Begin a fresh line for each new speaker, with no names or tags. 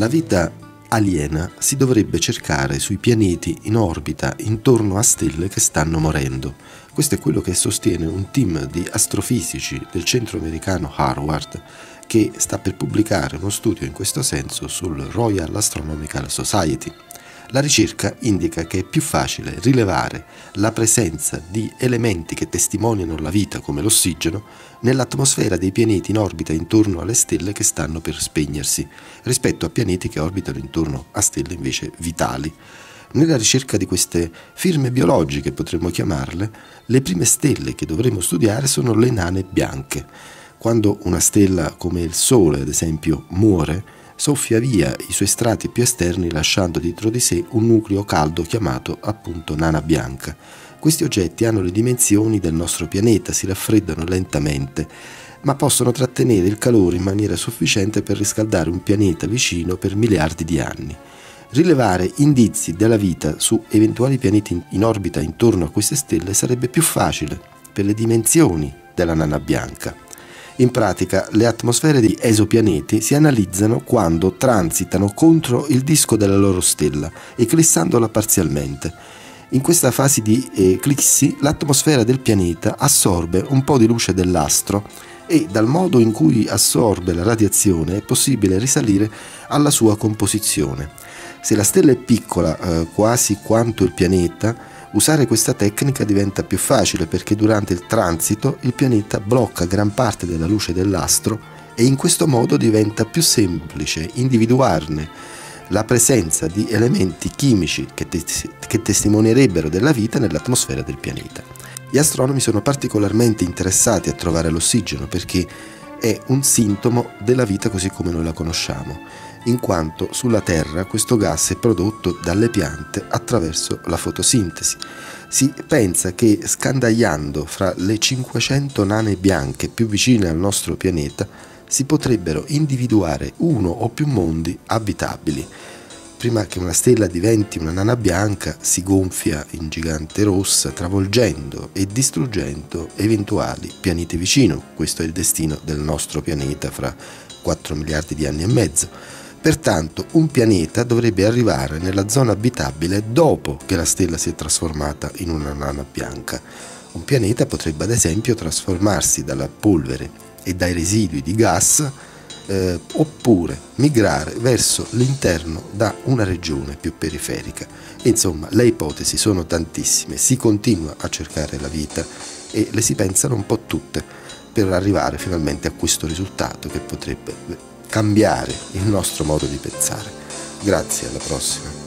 La vita aliena si dovrebbe cercare sui pianeti in orbita intorno a stelle che stanno morendo. Questo è quello che sostiene un team di astrofisici del centro americano Harvard che sta per pubblicare uno studio in questo senso sul Royal Astronomical Society. La ricerca indica che è più facile rilevare la presenza di elementi che testimoniano la vita come l'ossigeno nell'atmosfera dei pianeti in orbita intorno alle stelle che stanno per spegnersi, rispetto a pianeti che orbitano intorno a stelle invece vitali. Nella ricerca di queste firme biologiche, potremmo chiamarle, le prime stelle che dovremo studiare sono le nane bianche. Quando una stella come il Sole, ad esempio, muore, soffia via i suoi strati più esterni lasciando dietro di sé un nucleo caldo chiamato appunto nana bianca. Questi oggetti hanno le dimensioni del nostro pianeta, si raffreddano lentamente, ma possono trattenere il calore in maniera sufficiente per riscaldare un pianeta vicino per miliardi di anni. Rilevare indizi della vita su eventuali pianeti in orbita intorno a queste stelle sarebbe più facile per le dimensioni della nana bianca. In pratica, le atmosfere di esopianeti si analizzano quando transitano contro il disco della loro stella, eclissandola parzialmente. In questa fase di eclissi, l'atmosfera del pianeta assorbe un po' di luce dell'astro e dal modo in cui assorbe la radiazione è possibile risalire alla sua composizione. Se la stella è piccola, eh, quasi quanto il pianeta, Usare questa tecnica diventa più facile perché durante il transito il pianeta blocca gran parte della luce dell'astro e in questo modo diventa più semplice individuarne la presenza di elementi chimici che, te- che testimonierebbero della vita nell'atmosfera del pianeta. Gli astronomi sono particolarmente interessati a trovare l'ossigeno perché è un sintomo della vita così come noi la conosciamo in quanto sulla Terra questo gas è prodotto dalle piante attraverso la fotosintesi. Si pensa che scandagliando fra le 500 nane bianche più vicine al nostro pianeta si potrebbero individuare uno o più mondi abitabili. Prima che una stella diventi una nana bianca si gonfia in gigante rossa travolgendo e distruggendo eventuali pianeti vicino. Questo è il destino del nostro pianeta fra 4 miliardi di anni e mezzo. Pertanto un pianeta dovrebbe arrivare nella zona abitabile dopo che la stella si è trasformata in una nana bianca. Un pianeta potrebbe ad esempio trasformarsi dalla polvere e dai residui di gas eh, oppure migrare verso l'interno da una regione più periferica. Insomma, le ipotesi sono tantissime, si continua a cercare la vita e le si pensano un po' tutte per arrivare finalmente a questo risultato che potrebbe cambiare il nostro modo di pensare. Grazie, alla prossima.